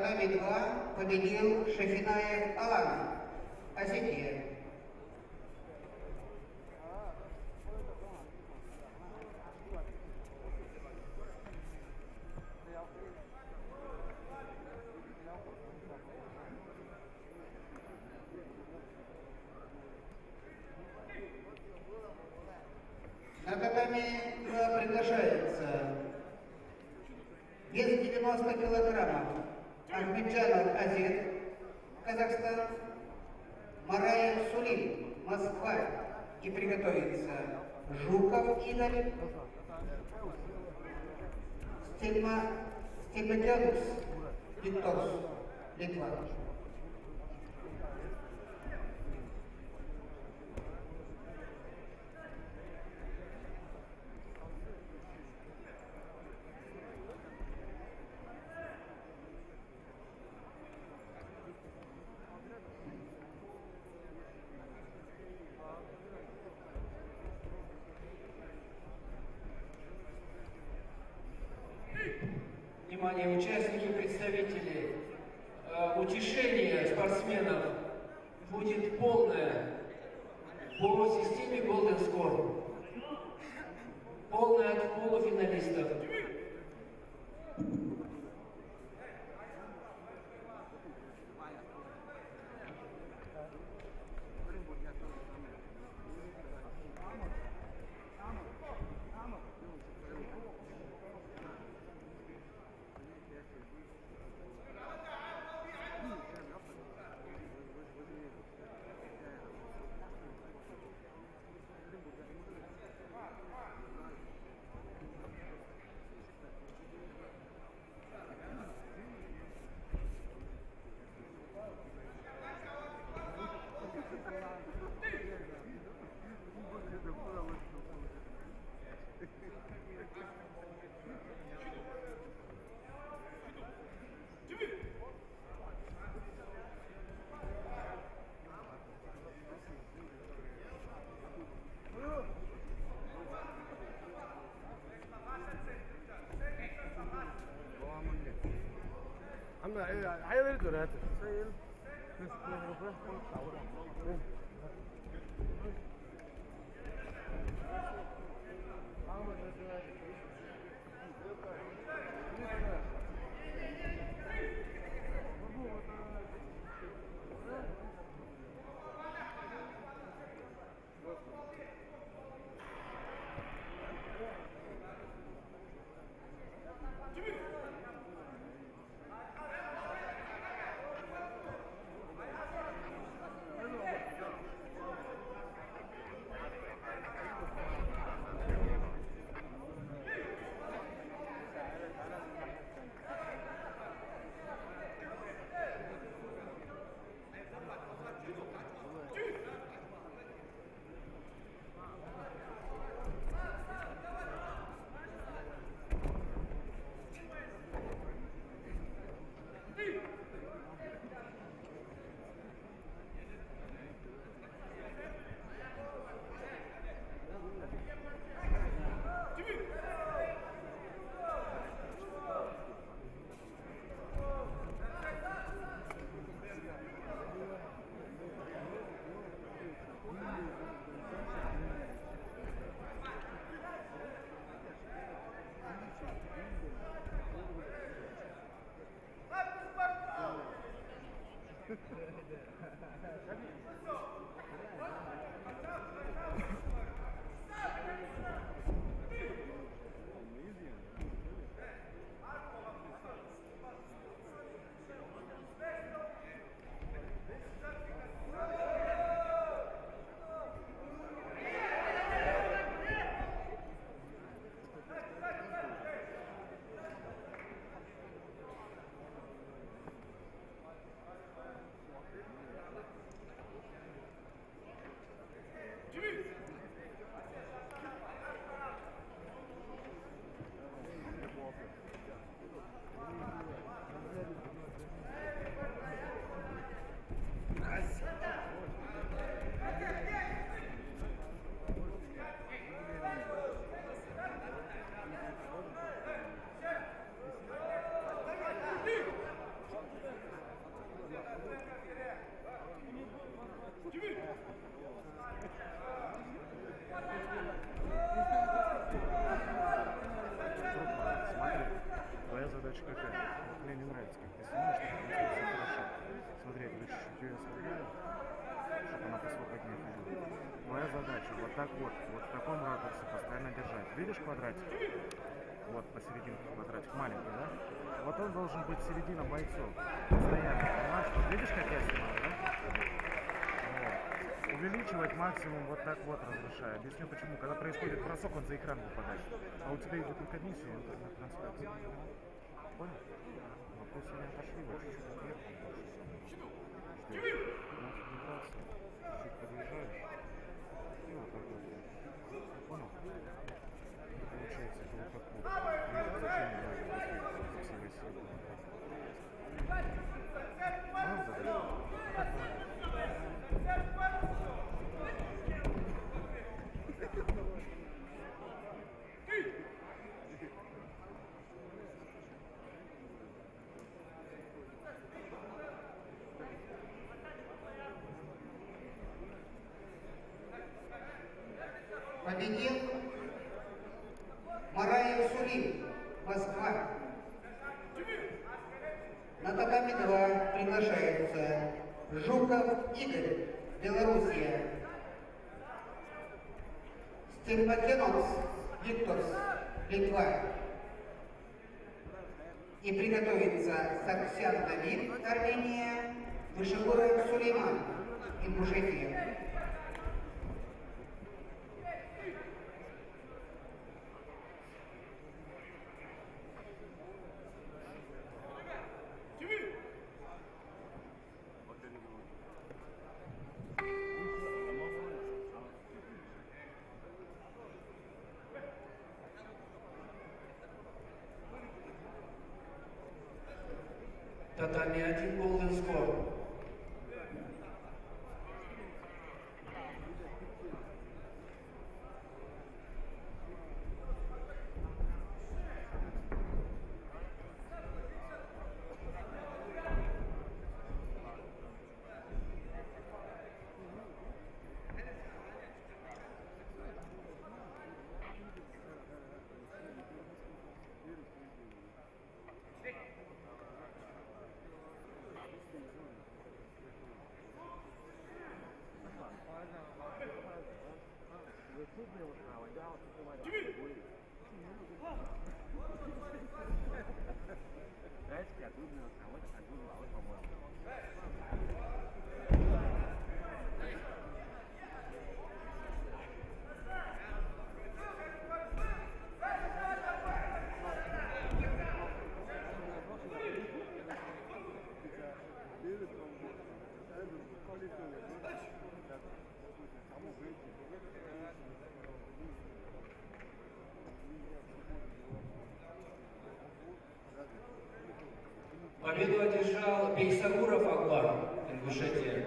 татами 2 победил Шафинаев Алан, Осетия. На татами 2 приглашается. Вес 90 килограммов Ахмеджанов Азет, Казахстан, Мараев Сулим, Москва и приготовится Жуков Игорь, Стельма, Стельматянус, Литовс, Литва. Внимание, участники, представители. Э, утешение спортсменов будет полное по системе Golden Score. Полное от полуфиналистов. عم Thank you. интересно чтобы она посвободнее ходила. Твоя задача вот так вот, вот в таком ракурсе постоянно держать. Видишь квадратик? Вот посерединке квадратик маленький, да? Вот он должен быть середина бойцов. Постоянно, понимаешь? Вот видишь, как я снимаю, да? Увеличивать максимум вот так вот разрешаю. Объясню почему. Когда происходит бросок, он за экран выпадает. А у тебя идет только миссия, интернет-трансляция. Понял? Вопросы не отошли, вот чуть-чуть. Do you? Москва. На татами 2 приглашается Жуков Игорь, Белоруссия. Стельмакенос Викторс, Литва. И приготовится Саксян Давид, Армения, Вышегоров Сулейман, Ингушетия. near to golden score. Ves que a dúvida, a outra, a dúvida, a. Победу одержал Бейсагуров Акбар, Ингушетия.